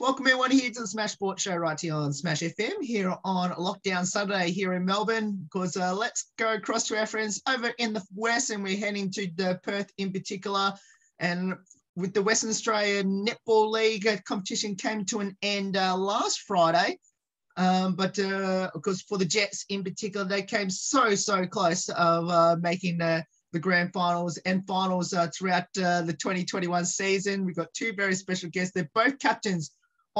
Welcome everyone here to the Smash Sports Show right here on Smash FM here on Lockdown Sunday here in Melbourne. Because uh, let's go across to our friends over in the west, and we're heading to the Perth in particular. And with the Western Australia Netball League competition came to an end uh, last Friday. Um, but uh, of course, for the Jets in particular, they came so so close of uh, making the the grand finals and finals uh, throughout uh, the 2021 season. We've got two very special guests. They're both captains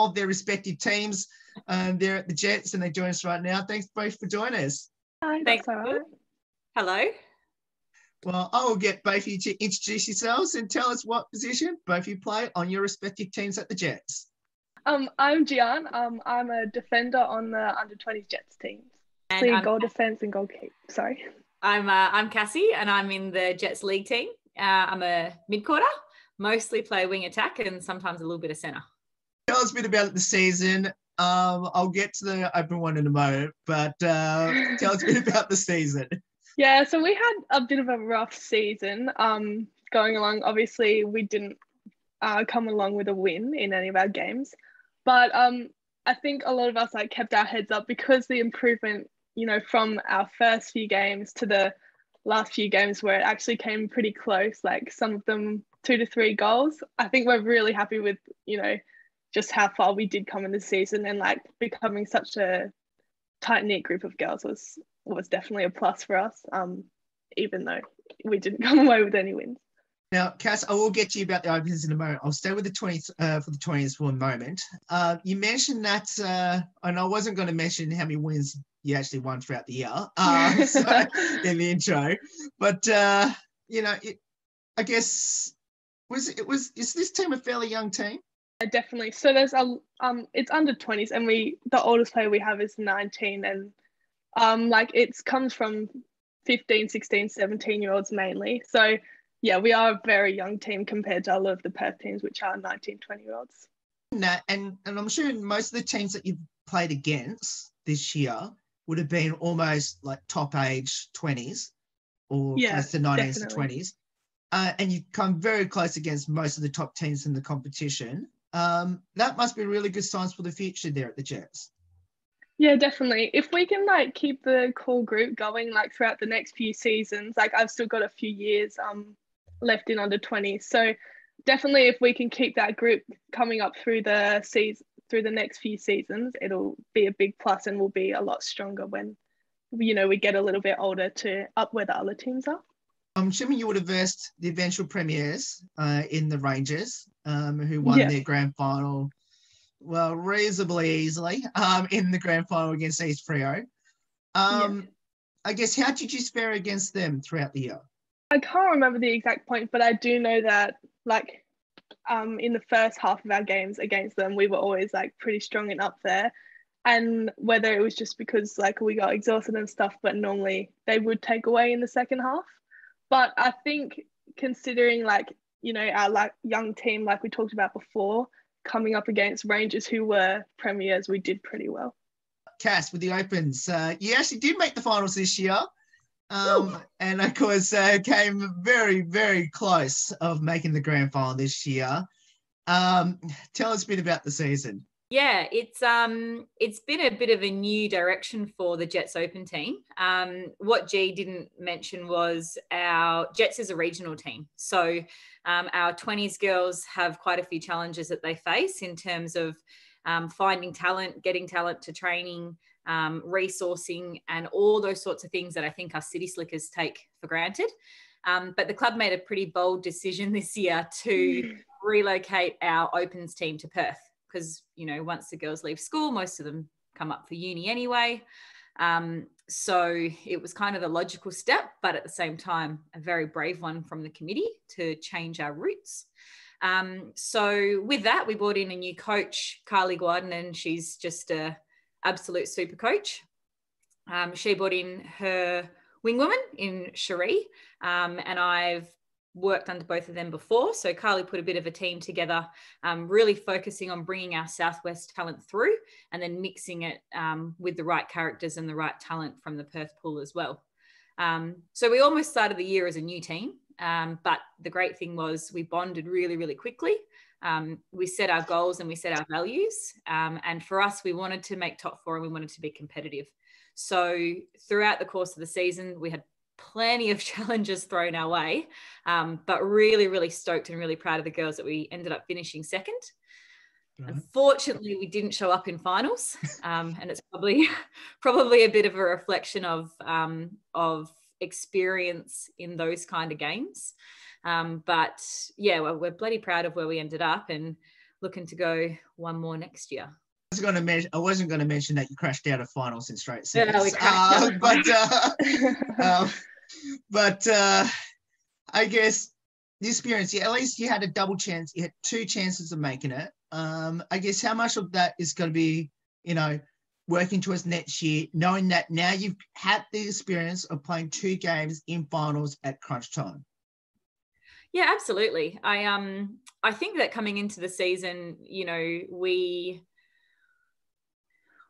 of their respective teams. Um, they're at the Jets and they join us right now. Thanks both for joining us. Hi, thanks. Hello. Well, I will get both of you to introduce yourselves and tell us what position both of you play on your respective teams at the Jets. Um, I'm Gian. Um, I'm a defender on the under 20s Jets team. And so goal defense and goal keep. Sorry. I'm uh, I'm Cassie and I'm in the Jets league team. Uh, I'm a mid quarter, mostly play wing attack and sometimes a little bit of center tell us a bit about the season. Um, I'll get to the open one in a moment, but uh, tell us a bit about the season. Yeah, so we had a bit of a rough season um, going along. Obviously, we didn't uh, come along with a win in any of our games, but um, I think a lot of us like kept our heads up because the improvement, you know, from our first few games to the last few games where it actually came pretty close, like some of them two to three goals. I think we're really happy with, you know, just how far we did come in the season and like becoming such a tight knit group of girls was was definitely a plus for us. Um, even though we didn't come away with any wins. Now, Cass, I will get to you about the opens in a moment. I'll stay with the 20s uh, for the 20s for a moment. Uh, you mentioned that, uh, and I wasn't going to mention how many wins you actually won throughout the year uh, so, in the intro, but uh, you know, it, I guess was it was is this team a fairly young team? Definitely. So there's a um, it's under twenties, and we the oldest player we have is nineteen, and um, like it's comes from 15, 16, 17 year olds mainly. So yeah, we are a very young team compared to a lot of the Perth teams, which are 19, 20 year olds. and and I'm sure most of the teams that you've played against this year would have been almost like top age 20s or yeah, close to 19s to 20s. Uh, and you come very close against most of the top teams in the competition um, that must be really good signs for the future there at the Jets. Yeah, definitely. If we can like keep the core group going like throughout the next few seasons, like I've still got a few years um left in under 20. So definitely if we can keep that group coming up through the season through the next few seasons, it'll be a big plus and we'll be a lot stronger when you know we get a little bit older to up where the other teams are. I'm assuming you would have versed the eventual premiers uh, in the Rangers, um, who won their grand final, well, reasonably easily um, in the grand final against East Freo. Um, yeah. I guess, how did you spare against them throughout the year? I can't remember the exact point, but I do know that, like, um, in the first half of our games against them, we were always like pretty strong and up there. And whether it was just because like we got exhausted and stuff, but normally they would take away in the second half. But I think considering like, you know, our like young team, like we talked about before, coming up against Rangers who were premiers, we did pretty well. Cass, with the Opens, uh, you actually did make the finals this year. Um, and of course, uh, came very, very close of making the grand final this year. Um, tell us a bit about the season. Yeah, it's um it's been a bit of a new direction for the Jets Open team. Um, what G didn't mention was our Jets is a regional team, so um, our 20s girls have quite a few challenges that they face in terms of um, finding talent, getting talent to training, um, resourcing, and all those sorts of things that I think our city slickers take for granted. Um, but the club made a pretty bold decision this year to relocate our Opens team to Perth because you know once the girls leave school most of them come up for uni anyway. Um, so it was kind of the logical step but at the same time a very brave one from the committee to change our routes um, so with that we brought in a new coach carly gordon and she's just a absolute super coach. Um, she brought in her wing woman in cherie um, and i've worked under both of them before. So Carly put a bit of a team together, um, really focusing on bringing our Southwest talent through and then mixing it um, with the right characters and the right talent from the Perth pool as well. Um, so we almost started the year as a new team. Um, but the great thing was we bonded really, really quickly. Um, we set our goals and we set our values. Um, and for us, we wanted to make top four and we wanted to be competitive. So throughout the course of the season, we had plenty of challenges thrown our way, um, but really, really stoked and really proud of the girls that we ended up finishing second. Unfortunately, we didn't show up in finals, um, and it's probably probably a bit of a reflection of um, of experience in those kind of games. Um, but yeah, we're, we're bloody proud of where we ended up, and looking to go one more next year. I was going to mention. I wasn't going to mention that you crashed out of finals in straight sets. Yeah, we uh, but uh, um, but uh, I guess the experience. Yeah, at least you had a double chance. You had two chances of making it. Um, I guess how much of that is going to be, you know, working towards next year, knowing that now you've had the experience of playing two games in finals at crunch time. Yeah, absolutely. I um I think that coming into the season, you know, we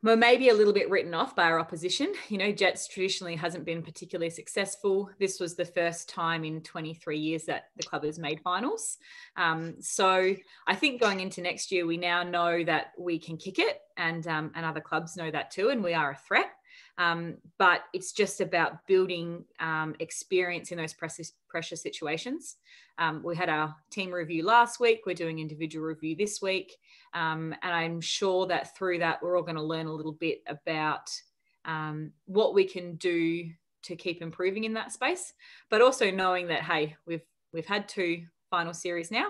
were maybe a little bit written off by our opposition. You know, Jets traditionally hasn't been particularly successful. This was the first time in 23 years that the club has made finals. Um, so I think going into next year, we now know that we can kick it, and um, and other clubs know that too, and we are a threat. Um, but it's just about building um, experience in those pressure, situations. Um, we had our team review last week. We're doing individual review this week. Um, and I'm sure that through that, we're all going to learn a little bit about um, what we can do to keep improving in that space, but also knowing that, hey, we've, we've had two final series now.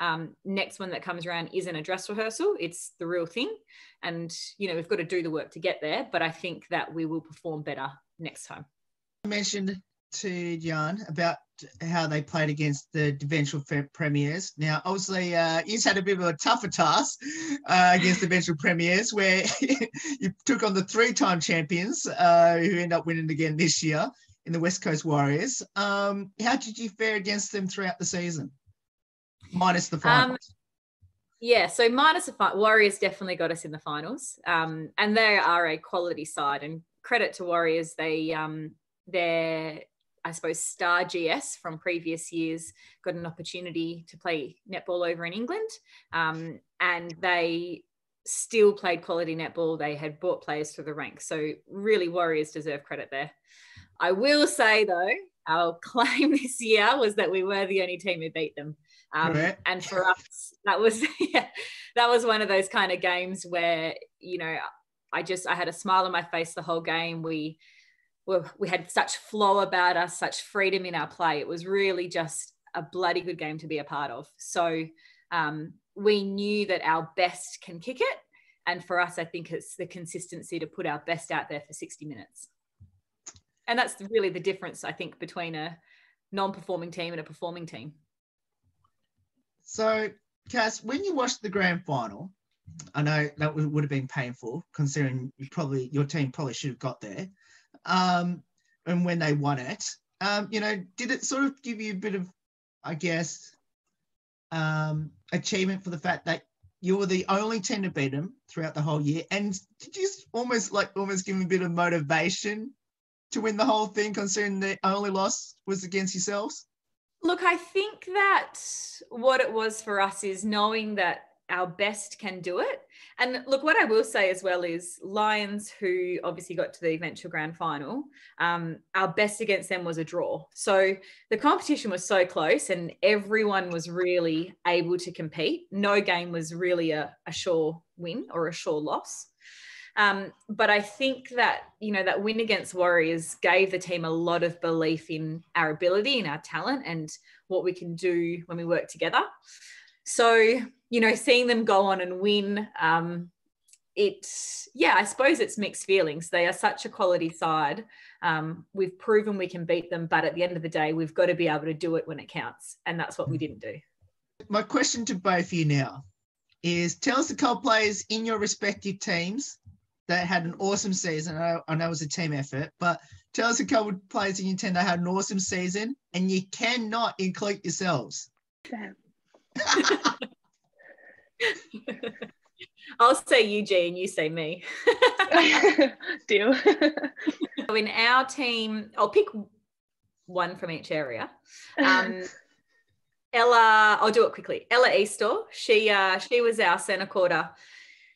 Um, next one that comes around isn't a dress rehearsal, it's the real thing. And, you know, we've got to do the work to get there, but I think that we will perform better next time. I mentioned to Jan about how they played against the eventual premiers. Now, obviously, uh, he's had a bit of a tougher task uh, against the eventual premiers, where you took on the three-time champions uh, who end up winning again this year in the West Coast Warriors. Um, how did you fare against them throughout the season, minus the um, finals? Um, yeah, so minus the fi- Warriors definitely got us in the finals, um, and they are a quality side. And credit to Warriors, they um, they're I suppose, star GS from previous years got an opportunity to play netball over in England. Um, and they still played quality netball. They had brought players through the ranks. So, really, Warriors deserve credit there. I will say, though, our claim this year was that we were the only team who beat them. Um, And for us, that was yeah, that was one of those kind of games where you know I just I had a smile on my face the whole game. We we had such flow about us, such freedom in our play. It was really just a bloody good game to be a part of. So um, we knew that our best can kick it. And for us, I think it's the consistency to put our best out there for 60 minutes. And that's really the difference, I think, between a non performing team and a performing team. So, Cass, when you watched the grand final, I know that would have been painful considering you probably your team probably should have got there um, and when they won it. Um, you know, did it sort of give you a bit of, I guess, um, achievement for the fact that you were the only team to beat them throughout the whole year? And did you almost like almost give them a bit of motivation to win the whole thing, considering the only loss was against yourselves? Look, I think that what it was for us is knowing that our best can do it. And look, what I will say as well is Lions, who obviously got to the eventual grand final, um, our best against them was a draw. So the competition was so close and everyone was really able to compete. No game was really a, a sure win or a sure loss. Um, but I think that, you know, that win against Warriors gave the team a lot of belief in our ability and our talent and what we can do when we work together. So, you know, seeing them go on and win, um, yeah, I suppose it's mixed feelings. They are such a quality side. Um, we've proven we can beat them, but at the end of the day, we've got to be able to do it when it counts. And that's what we didn't do. My question to both of you now is tell us the couple players in your respective teams that had an awesome season. I know, I know it was a team effort, but tell us a couple of players in your team that had an awesome season and you cannot include yourselves. I'll say Eugene, and you say me. Deal. so in our team, I'll pick one from each area. Um, Ella, I'll do it quickly. Ella Easter, she uh, she was our centre quarter.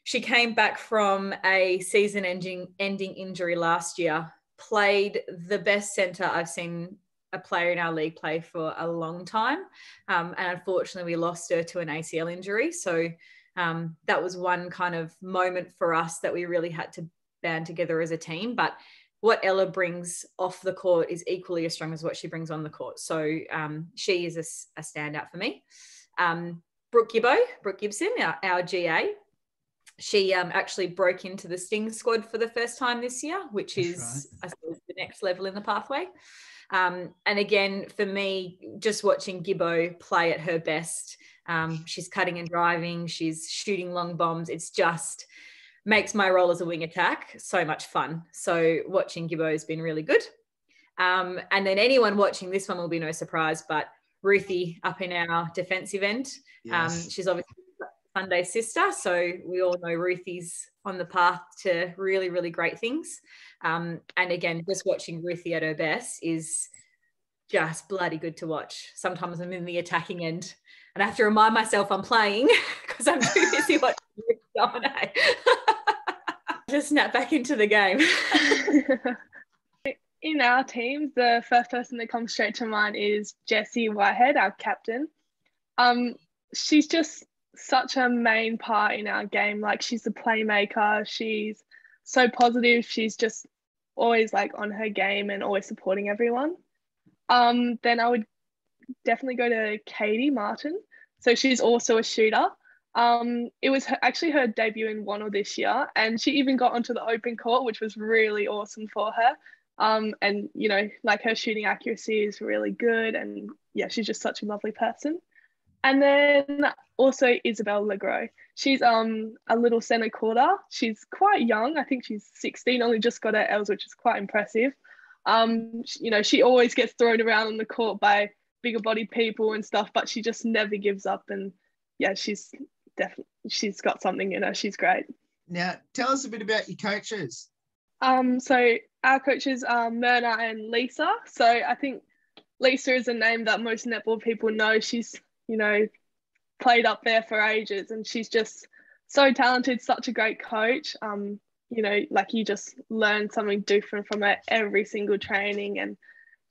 She came back from a season ending ending injury last year. Played the best centre I've seen a player in our league play for a long time, um, and unfortunately we lost her to an ACL injury. So um, that was one kind of moment for us that we really had to band together as a team. But what Ella brings off the court is equally as strong as what she brings on the court. So um, she is a, a, standout for me. Um, Brooke Gibbo, Brooke Gibson, our, our GA, she um, actually broke into the Sting squad for the first time this year, which That's is, right. I suppose, the next level in the pathway. Um, and again, for me, just watching Gibbo play at her best, um, she's cutting and driving, she's shooting long bombs. It's just makes my role as a wing attack so much fun. So watching Gibbo has been really good. Um, and then anyone watching this one will be no surprise, but Ruthie up in our defensive end. Um, yes. Um, she's obviously Sunday's sister. So we all know Ruthie's on the path to really, really great things. Um, and again, just watching Ruthie at her best is just bloody good to watch. Sometimes I'm in the attacking end and I have to remind myself I'm playing because I'm too busy watching dominate. Just snap back into the game. in our team, the first person that comes straight to mind is Jessie Whitehead, our captain. Um, she's just such a main part in our game. Like she's the playmaker. She's so positive. She's just always like on her game and always supporting everyone. Um, then I would definitely go to Katie Martin. So she's also a shooter. Um, it was her, actually her debut in WANL this year, and she even got onto the open court, which was really awesome for her. Um, and you know, like her shooting accuracy is really good, and yeah, she's just such a lovely person. And then also Isabel Legro. She's um a little center quarter. She's quite young. I think she's 16, only just got her L's, which is quite impressive. Um, you know, she always gets thrown around on the court by bigger bodied people and stuff, but she just never gives up. And yeah, she's definitely she's got something in her. She's great. Now, tell us a bit about your coaches. Um, so our coaches are Myrna and Lisa. So I think Lisa is a name that most netball people know. She's you know played up there for ages, and she's just so talented. Such a great coach. Um, you know, like you just learn something different from her every single training, and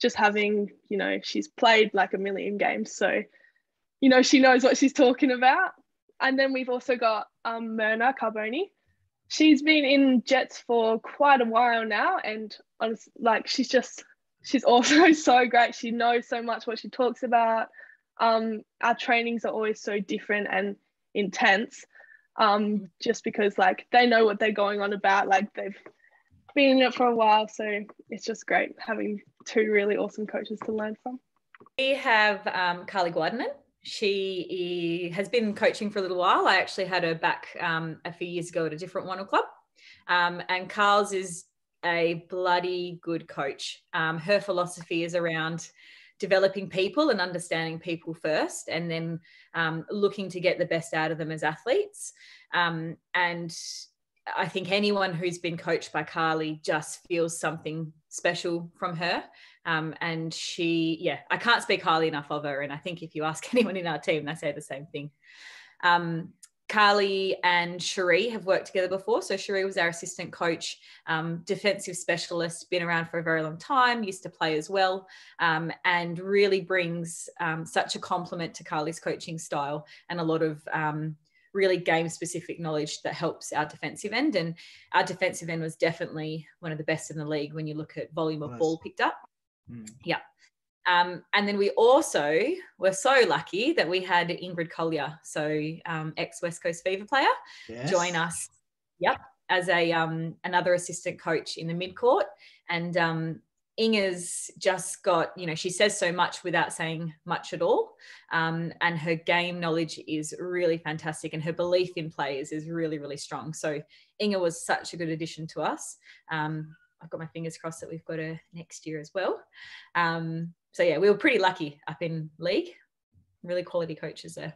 just having you know she's played like a million games, so you know she knows what she's talking about and then we've also got um, Myrna Carboni. She's been in Jets for quite a while now, and honestly, like she's just she's also so great. She knows so much what she talks about. Um, our trainings are always so different and intense, um, just because like they know what they're going on about. Like they've been in it for a while, so it's just great having two really awesome coaches to learn from. We have um, Carly Guardinan she has been coaching for a little while. I actually had her back um, a few years ago at a different WANL club. Um, and Carl's is a bloody good coach. Um, her philosophy is around developing people and understanding people first, and then um, looking to get the best out of them as athletes. Um, and I think anyone who's been coached by Carly just feels something special from her. Um, and she, yeah, I can't speak highly enough of her. And I think if you ask anyone in our team, they say the same thing. Um, Carly and Cherie have worked together before. So Cherie was our assistant coach, um, defensive specialist, been around for a very long time, used to play as well, um, and really brings um, such a compliment to Carly's coaching style and a lot of um, really game specific knowledge that helps our defensive end. And our defensive end was definitely one of the best in the league when you look at volume of nice. ball picked up. Mm. Yeah. Um, and then we also were so lucky that we had Ingrid Collier, so um, ex West Coast Fever player, yes. join us. Yep, as a um, another assistant coach in the mid court, and um, Inga's just got, you know, she says so much without saying much at all. Um, and her game knowledge is really fantastic and her belief in players is really, really strong. So Inga was such a good addition to us. Um, I've got my fingers crossed that we've got her next year as well. Um, so yeah, we were pretty lucky up in league. Really quality coaches there.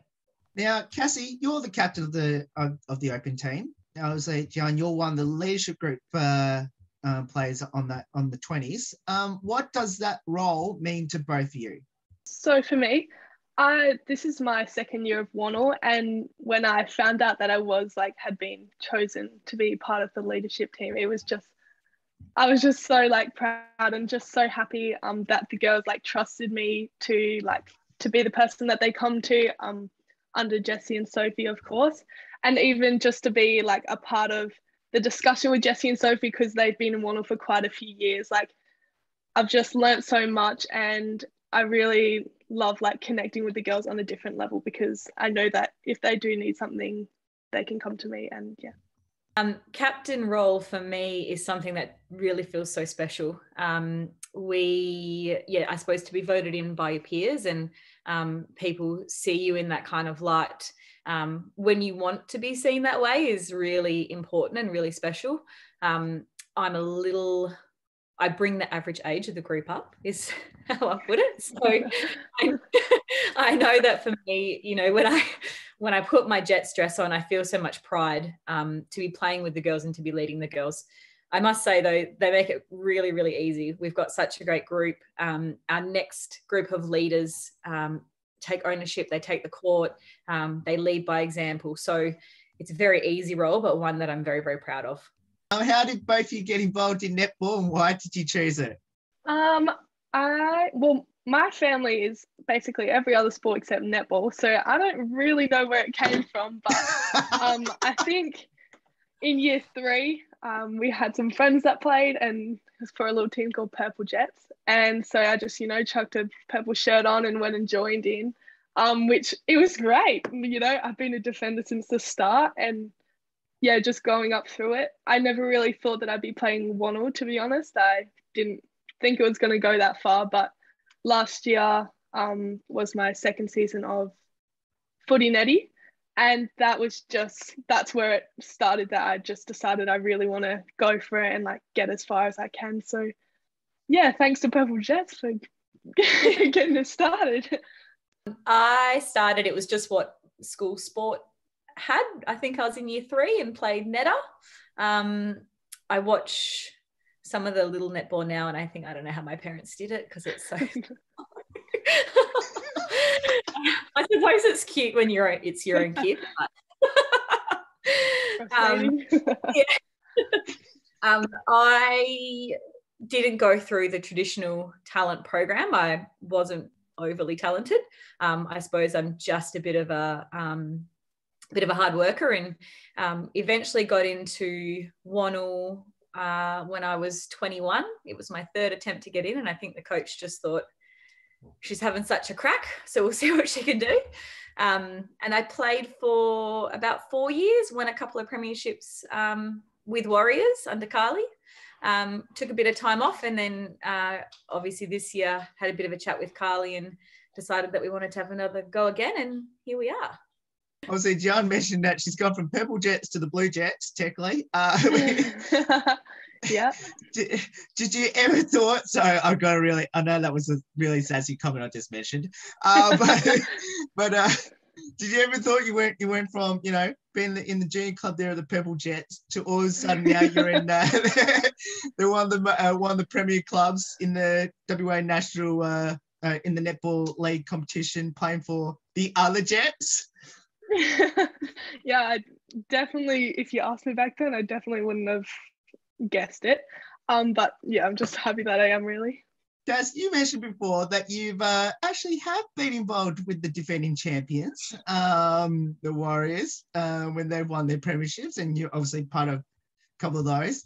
Now, Cassie, you're the captain of the of, of the Open team. Now, I was say, John, you're one of the leadership group uh, uh, players on that on the 20s. Um, what does that role mean to both of you? So for me, I this is my second year of WANL, and when I found out that I was like had been chosen to be part of the leadership team, it was just I was just so like proud and just so happy um that the girls like trusted me to like to be the person that they come to um under Jessie and Sophie of course and even just to be like a part of the discussion with Jessie and Sophie because they've been in WANL for quite a few years like I've just learnt so much and I really love like connecting with the girls on a different level because I know that if they do need something they can come to me and yeah um, captain role for me is something that really feels so special. Um, we, yeah, I suppose to be voted in by your peers and um, people see you in that kind of light um, when you want to be seen that way is really important and really special. Um, I'm a little, I bring the average age of the group up, is how I put it. So I, I know that for me, you know, when I when I put my Jets dress on, I feel so much pride um, to be playing with the girls and to be leading the girls. I must say though, they make it really, really easy. We've got such a great group. Um, our next group of leaders um, take ownership, they take the court, um, they lead by example. So it's a very easy role, but one that I'm very, very proud of. How did both of you get involved in netball and why did you choose it? Um, I well, my family is basically every other sport except netball, so I don't really know where it came from. But um, I think in year three, um, we had some friends that played, and it was for a little team called Purple Jets. And so I just, you know, chucked a purple shirt on and went and joined in, um, which it was great. You know, I've been a defender since the start, and yeah, just going up through it. I never really thought that I'd be playing WANL, to be honest. I didn't think it was going to go that far, but last year um, was my second season of footy netty and that was just that's where it started that i just decided i really want to go for it and like get as far as i can. So yeah thanks to purple jets for getting it started. I started it was just what school sport had. I think i was in year three and played netter um, i watch some of the little netball now, and I think I don't know how my parents did it because it's so. I suppose it's cute when you're it's your own kid. um, yeah. um, I didn't go through the traditional talent program. I wasn't overly talented. Um, I suppose I'm just a bit of a um, bit of a hard worker, and um, eventually got into WANL uh, when I was 21. It was my third attempt to get in, and I think the coach just thought she's having such a crack, so we'll see what she can do. Um, and I played for about four years, won a couple of premierships um, with Warriors under Carly. Um, took a bit of time off, and then uh, obviously this year had a bit of a chat with Carly and decided that we wanted to have another go again, and here we are. Obviously, John mentioned that she's gone from purple jets to the blue jets, technically. Uh, yeah. Did, did, you ever thought? So I've got a really, I know that was a really sassy comment I just mentioned, uh, but but uh, did you ever thought you went you went from you know being in the junior club there of the Purple Jets to all of a sudden now you're in uh, they're one of the uh, one of the premier clubs in the WA national uh, uh, in the netball league competition playing for the other Jets. yeah, I definitely. If you asked me back then, I definitely wouldn't have guessed it. Um, but yeah, I'm just happy that I am really. Daz, you mentioned before that you've uh, actually have been involved with the defending champions, um, the Warriors, uh, when they've won their premierships, and you're obviously part of a couple of those.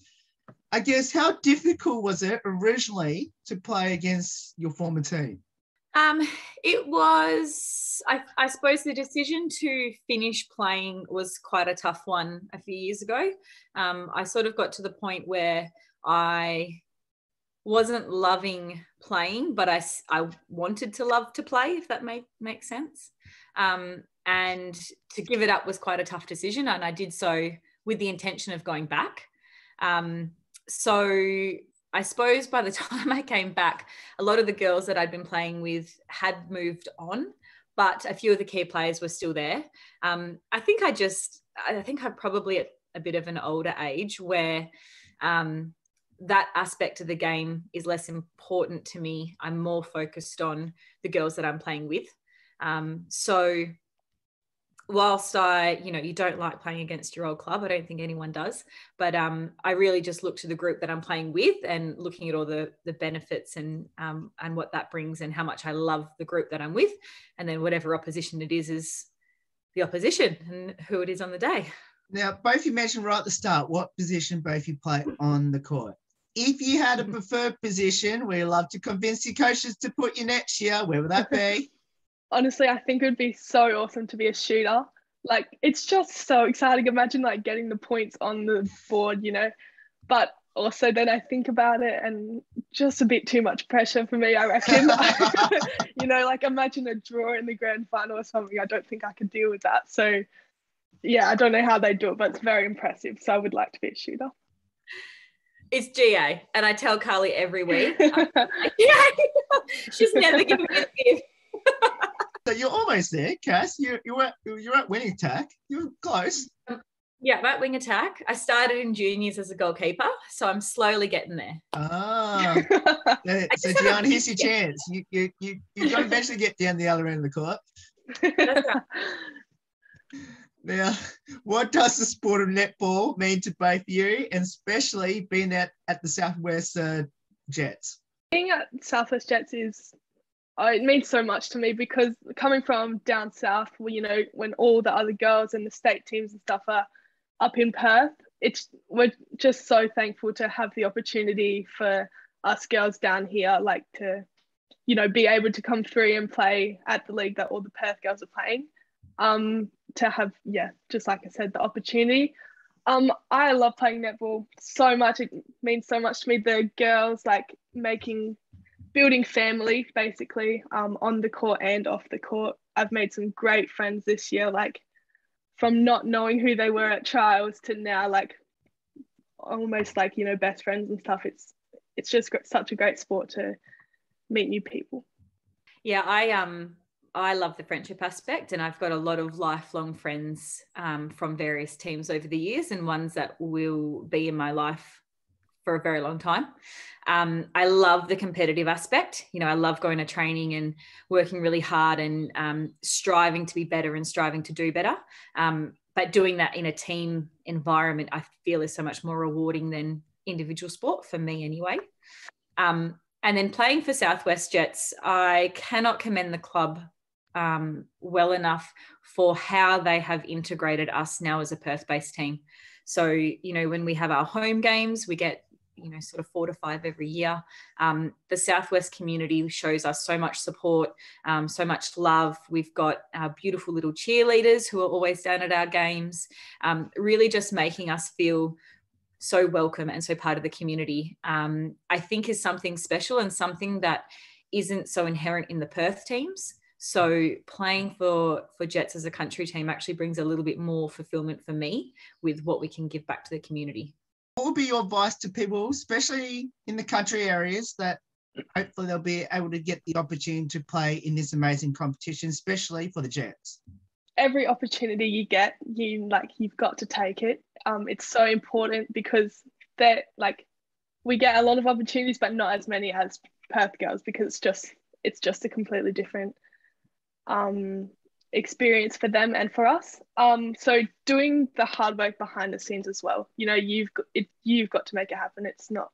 I guess how difficult was it originally to play against your former team? Um, it was, I, I, suppose, the decision to finish playing was quite a tough one a few years ago. Um, I sort of got to the point where I wasn't loving playing, but I, I wanted to love to play, if that make, makes sense. Um, and to give it up was quite a tough decision. And I did so with the intention of going back. Um, so I suppose by the time I came back, a lot of the girls that I'd been playing with had moved on, but a few of the key players were still there. Um, I think I just, I think I'm probably at a bit of an older age where um, that aspect of the game is less important to me. I'm more focused on the girls that I'm playing with. Um, so whilst I, you know, you don't like playing against your old club, I don't think anyone does, but um, I really just look to the group that I'm playing with and looking at all the the benefits and um, and what that brings and how much I love the group that I'm with, and then whatever opposition it is is the opposition and who it is on the day. Now, both you mentioned right at the start what position both you play on the court. If you had a preferred position you love to convince your coaches to put you next year, where would that be? Honestly, I think it would be so awesome to be a shooter. Like it's just so exciting. Imagine like getting the points on the board, you know. But also then I think about it and just a bit too much pressure for me, I reckon. you know, like imagine a draw in the grand final or something. I don't think I could deal with that. So yeah, I don't know how they do it, but it's very impressive. So I would like to be a shooter. It's GA, and I tell Carly every week. yeah, she's never given me a gift. So you're almost there, Cass. You you're at you're at wing attack. You're close. Yeah, at wing attack. I started in juniors as a goalkeeper, so I'm slowly getting there. Ah, so Dion, here's your chance. You you you you're going to eventually get down the other end of the court. Now, what does the sport of netball mean to both you, and especially being at, at the Southwest uh, Jets? Being at Southwest Jets is oh, it means so much to me because coming from down south, you know, when all the other girls and the state teams and stuff are up in Perth, it's we're just so thankful to have the opportunity for us girls down here, like to, you know, be able to come through and play at the league that all the Perth girls are playing. Um, to have, yeah, just like I said, the opportunity. Um, I love playing netball so much. It means so much to me. The girls like making building family basically um, on the court and off the court. I've made some great friends this year, like from not knowing who they were at trials to now, like almost like you know best friends and stuff. It's it's just such a great sport to meet new people. Yeah, I um I love the friendship aspect, and I've got a lot of lifelong friends um, from various teams over the years, and ones that will be in my life for a very long time. Um, I love the competitive aspect. You know, I love going to training and working really hard and um, striving to be better and striving to do better. Um, but doing that in a team environment, I feel is so much more rewarding than individual sport for me, anyway. Um, and then playing for Southwest Jets, I cannot commend the club um, well enough for how they have integrated us now as a Perth based team. So, you know, when we have our home games, we get you know sort of four to five every year. Um, the southwest community shows us so much support um, so much love. We've got our beautiful little cheerleaders who are always down at our games um, really just making us feel so welcome and so part of the community. Um, i think is something special and something that isn't so inherent in the perth teams. So playing for for jets as a country team actually brings a little bit more fulfillment for me with what we can give back to the community what would be your advice to people, especially in the country areas, that hopefully they'll be able to get the opportunity to play in this amazing competition, especially for the Jets? Every opportunity you get, you like you've got to take it. Um, it's so important because that like we get a lot of opportunities, but not as many as Perth girls because it's just it's just a completely different um, experience for them and for us. Um, so doing the hard work behind the scenes as well. You know, you've got it, you've got to make it happen. It's not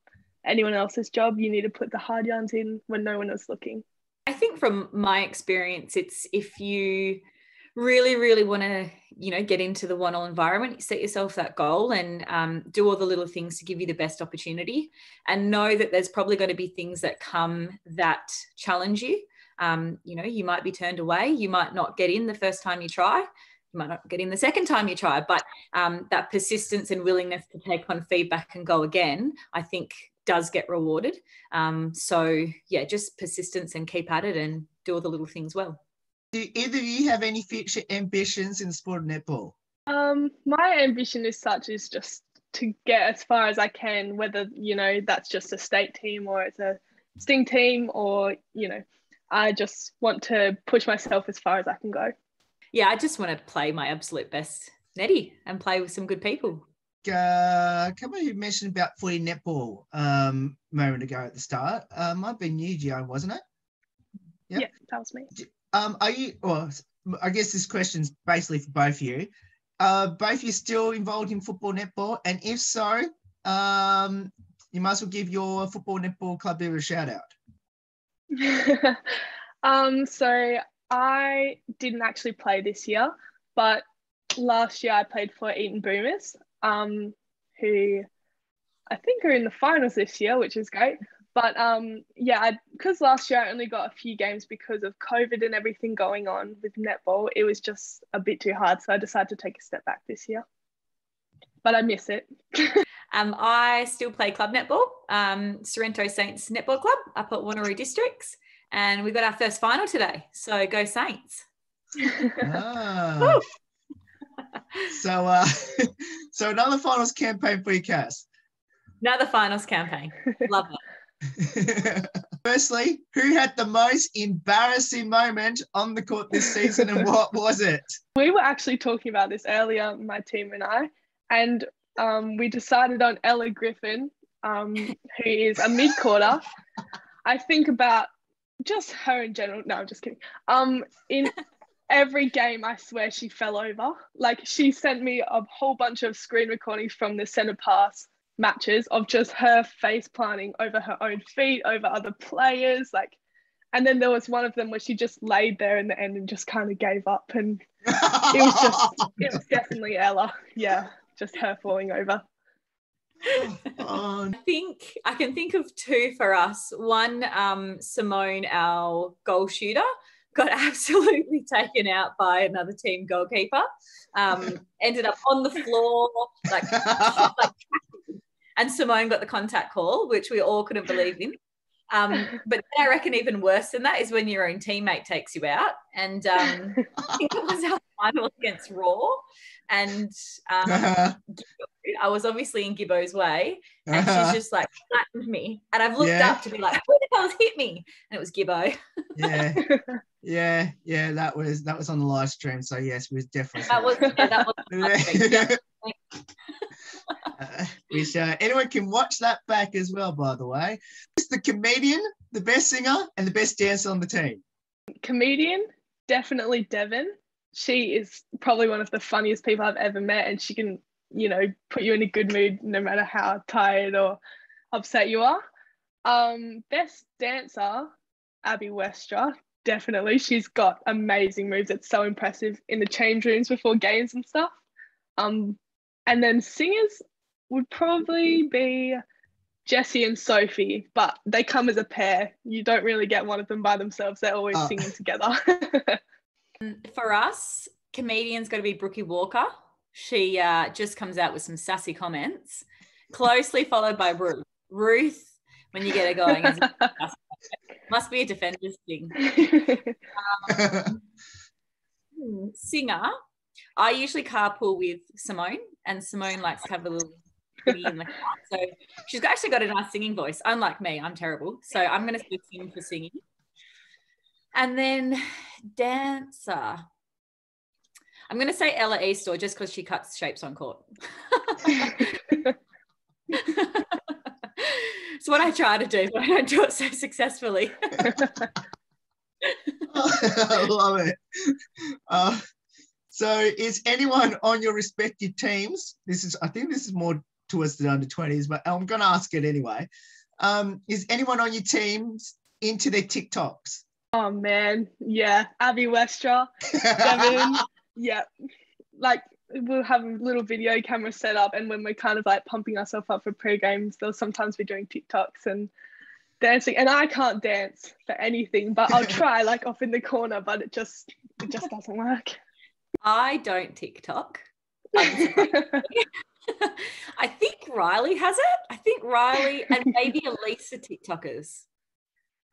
anyone else's job. You need to put the hard yarns in when no one is looking. I think from my experience, it's if you really, really want to, you know, get into the WANL environment, set yourself that goal and um, do all the little things to give you the best opportunity and know that there's probably going to be things that come that challenge you um, you know you might be turned away. You might not get in the first time you try. You might not get in the second time you try but um, that persistence and willingness to take on feedback and go again i think does get rewarded. Um, so yeah just persistence and keep at it and do all the little things well. Do either of you have any future ambitions in sport of netball? Um, my ambition is such is just to get as far as I can, whether you know that's just a state team or it's a sting team or you know I just want to push myself as far as I can go. Yeah, I just want to play my absolute best netty and play with some good people. uh, a couple who mentioned about footy netball um, a moment ago at the start. Uh, might be you, Gio, wasn't it? Yep. Yeah, that was me. Um, are you? Well, I guess this question's basically for both of you. Uh, both of you still involved in football netball, and if so, um, you might as well give your football netball club a shout out. um, so I didn't actually play this year, but last year I played for Eaton Boomers, um, who I think are in the finals this year, which is great. But um, yeah, because last year I only got a few games because of COVID and everything going on with netball, it was just a bit too hard. So I decided to take a step back this year. But I miss it. um, I still play club netball, um, Sorrento Saints Netball Club up at Wanneroo Districts. And we got our first final today. So go Saints. ah. so uh so another finals campaign for your cast. Another finals campaign. Love it. Firstly, who had the most embarrassing moment on the court this season and what was it? We were actually talking about this earlier, my team and I, and um, we decided on Ella Griffin, um, who is a mid quarter. I think about just her in general. No, I'm just kidding. Um, in every game, I swear she fell over. Like she sent me a whole bunch of screen recordings from the centre pass matches of just her face planting over her own feet, over other players. Like, and then there was one of them where she just laid there in the end and just kind of gave up. And it was just, it was definitely Ella. Yeah, just her falling over. I think I can think of two for us. One, um, Simone, our goal shooter, got absolutely taken out by another team goalkeeper. Um, ended up on the floor, like, like and Simone got the contact call, which we all couldn't believe in. Um, but I reckon even worse than that is when your own teammate takes you out. And um, I think it was our final against Raw. And um, I was obviously in Gibbo's way. And she's just like flattened me. And I've looked yeah. up to be like, who the hell's hit me? And it was Gibbo. yeah. Yeah, yeah, that was that was on the live stream. So yes, we was definitely that was yeah, that was uh, which uh, anyone can watch that back as well, by the way. It's the comedian, the best singer, and the best dancer on the team. Comedian, definitely Devon. She is probably one of the funniest people I've ever met, and she can, you know, put you in a good mood no matter how tired or upset you are. Um, best dancer, Abby Westra. Definitely, she's got amazing moves. It's so impressive in the change rooms before games and stuff. Um, and then singers would probably be Jesse and Sophie, but they come as a pair. You don't really get one of them by themselves. They're always oh. singing together. For us, comedian's got to be Brookie Walker. She uh, just comes out with some sassy comments, closely followed by Ruth. Ruth, when you get her going, must be a defender's thing. Um, singer, I usually carpool with Simone, and Simone likes to have a little in the car. So she's actually got a nice singing voice, unlike me. I'm terrible. So I'm going to sing for singing. And then dancer. I'm going to say Ella Eastor just because she cuts shapes on court. it's what I try to do, but I don't do it so successfully. I love it. Uh, so, is anyone on your respective teams? This is, I think, this is more towards the under 20s, but I'm going to ask it anyway. Um, is anyone on your teams into their TikToks? Oh man, yeah, Abby Westra, Devon, yeah, like we'll have a little video camera set up, and when we're kind of like pumping ourselves up for pre games, they'll sometimes be doing TikToks and dancing. And I can't dance for anything, but I'll try like off in the corner, but it just it just doesn't work. I don't TikTok. I think Riley has it. I think Riley and maybe Elisa TikTokers.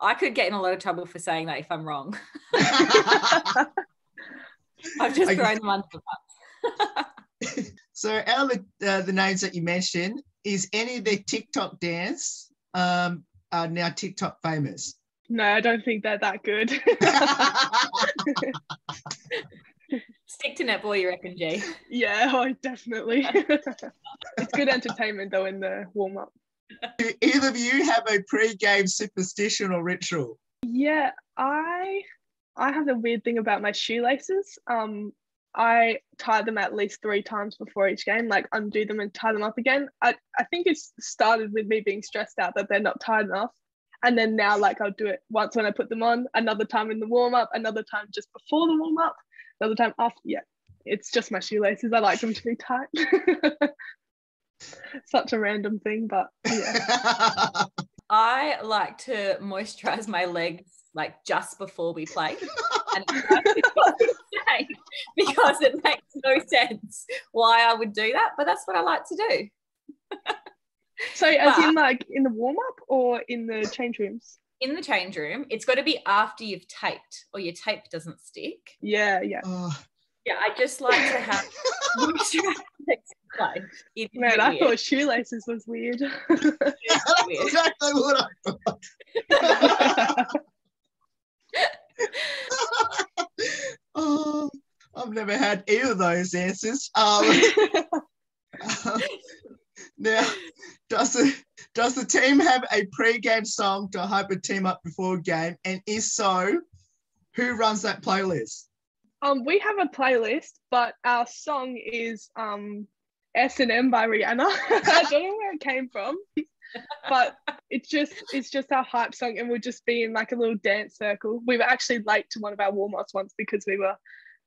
I could get in a lot of trouble for saying that if I'm wrong. I've just thrown them under the bus. so, out of the, uh, the names that you mentioned, is any of their TikTok dance um, are now TikTok famous? No, I don't think they're that good. Stick to netball, you reckon, G? Yeah, oh, definitely. it's good entertainment though in the warm up. Do either of you have a pre-game superstition or ritual? Yeah, I I have a weird thing about my shoelaces. Um, I tie them at least three times before each game, like undo them and tie them up again. I, I think it started with me being stressed out that they're not tied enough. And then now, like, I'll do it once when I put them on, another time in the warm up, another time just before the warm up, another time after. Yeah, it's just my shoelaces. I like them to be tight. Such a random thing, but yeah. I like to moisturize my legs like just before we play. and because it makes no sense why I would do that, but that's what I like to do. so, as but, in like in the warm up or in the change rooms? In the change room, it's got to be after you've taped or your tape doesn't stick. Yeah, yeah. Oh. Yeah, I just like to have play. Man, I thought shoelaces was weird. that's weird. exactly what I thought. oh, I've never had either of those answers. Um, now, does the does the team have a pre-game song to hype a team up before a game? And if so, who runs that playlist? Um, we have a playlist, but our song is um S and M by Rihanna. I don't know where it came from, but it's just it's just our hype song, and we'll just be in like a little dance circle. We were actually late to one of our warm ups once because we were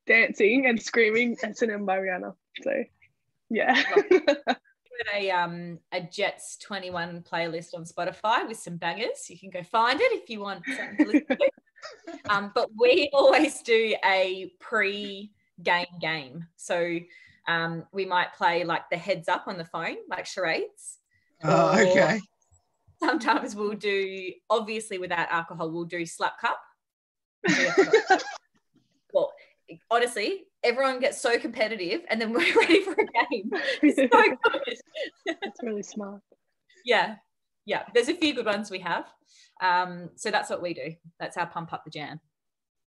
dancing and screaming S and M by Rihanna. So, yeah. a um a Jets 21 playlist on Spotify with some bangers. You can go find it if you want something to to. Um, but we always do a pre-game game. So um, we might play like the heads up on the phone, like charades. Oh, okay. Sometimes we'll do, obviously without alcohol, we'll do slap cup. well, honestly, everyone gets so competitive and then we're ready for a game. It's so good. That's really smart. Yeah. Yeah. There's a few good ones we have. Um, so that's what we do. That's our pump up the jam.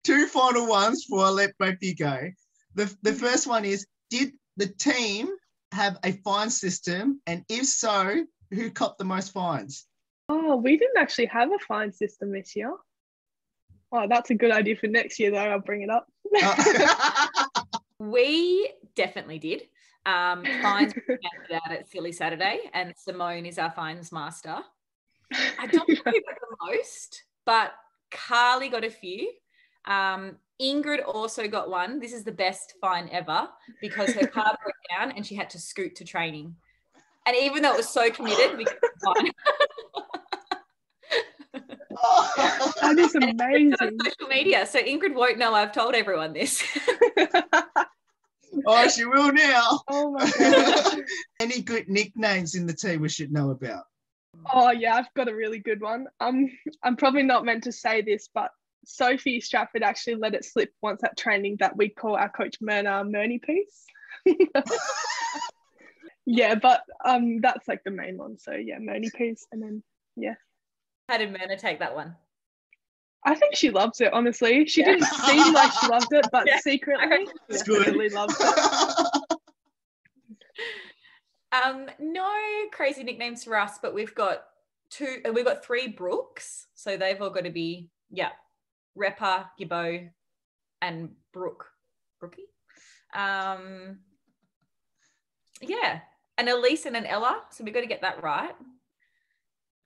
Two final ones before I let both you go. The, the first one is Did the team have a fine system? And if so, who copped the most fines? Oh, we didn't actually have a fine system this year. Oh, that's a good idea for next year, though. I'll bring it up. we definitely did. Um, fines handed out at Silly Saturday, and Simone is our fines master. I don't know who got the most, but Carly got a few. Um, Ingrid also got one. This is the best fine ever because her car broke down and she had to scoot to training. And even though it was so committed, we got fine. that is amazing. social media, so Ingrid won't know I've told everyone this. oh, she will now. Oh my god! Any good nicknames in the team we should know about? Oh yeah, I've got a really good one. Um, I'm probably not meant to say this, but Sophie Stratford actually let it slip once at training that we call our coach Myrna Murney piece. yeah, but um, that's like the main one. So yeah, Murney piece, and then yeah. How did Myrna take that one? I think she loves it. Honestly, she yeah. didn't seem like she loved it, but yeah. secretly, definitely loves it. Um, no crazy nicknames for us, but we've got two. We've got three Brooks, so they've all got to be yeah Repper, Gibbo, and Brooke. Brookie. Um, yeah, and Elise and an Ella. So we've got to get that right.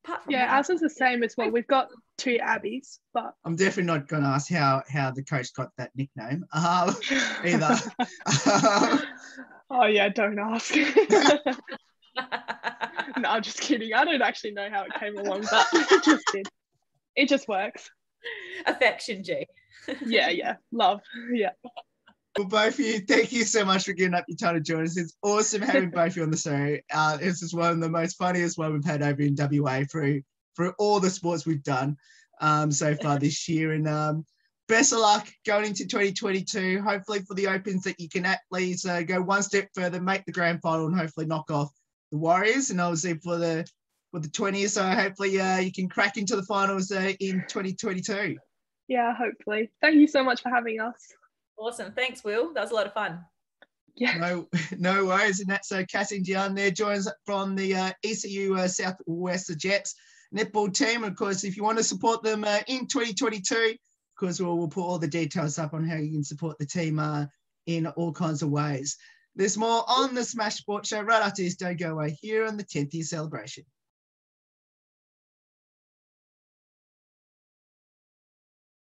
Apart from yeah, that, ours is the same as well. We've got two Abbeys, but I'm definitely not going to ask how how the coach got that nickname uh, either. oh yeah, don't ask. no, I'm just kidding. I don't actually know how it came along, but it just did. It just works. Affection, G. yeah, yeah, love. Yeah. Well, both of you, thank you so much for giving up your time to join us. It's awesome having both of you on the show. Uh, this is one of the most funniest one we've had over in WA through through all the sports we've done um, so far this year. And um, best of luck going into 2022. Hopefully for the Opens that you can at least uh, go one step further, make the grand final, and hopefully knock off the Warriors. And obviously for the for the 20s. So hopefully uh, you can crack into the finals uh, in 2022. Yeah, hopefully. Thank you so much for having us. Awesome. Thanks, Will. That was a lot of fun. Yeah. No, no worries. And that's uh, Cassie Dion there joins from the uh, ECU uh, Souwest Jets netball team. Of course, if you want to support them uh, in 2022, of course, we'll, we'll put all the details up on how you can support the team uh, in all kinds of ways. There's more on the Smash Sports Show right after this. Don't go away here on the 10th year celebration.